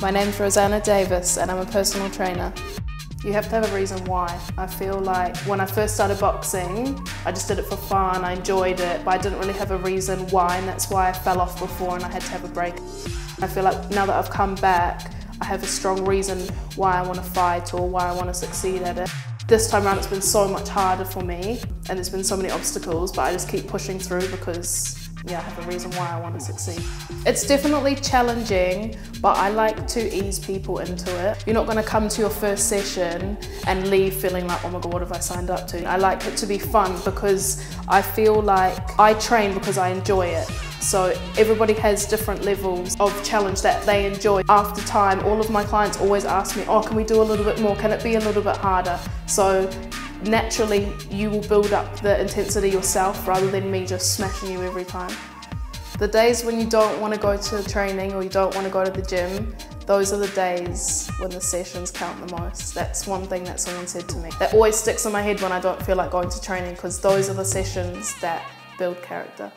My name's Roseanna Davis and I'm a personal trainer. You have to have a reason why. I feel like when I first started boxing, I just did it for fun, I enjoyed it, but I didn't really have a reason why and that's why I fell off before and I had to have a break. I feel like now that I've come back, I have a strong reason why I want to fight or why I want to succeed at it. This time around it's been so much harder for me and there's been so many obstacles, but I just keep pushing through because yeah, I have a reason why I want to succeed. It's definitely challenging, but I like to ease people into it. You're not going to come to your first session and leave feeling like, oh my god, what have I signed up to? I like it to be fun because I feel like I train because I enjoy it. So everybody has different levels of challenge that they enjoy. After time, all of my clients always ask me, oh, can we do a little bit more? Can it be a little bit harder? So naturally you will build up the intensity yourself rather than me just smashing you every time. The days when you don't want to go to training or you don't want to go to the gym, those are the days when the sessions count the most. That's one thing that someone said to me. That always sticks in my head when I don't feel like going to training because those are the sessions that build character.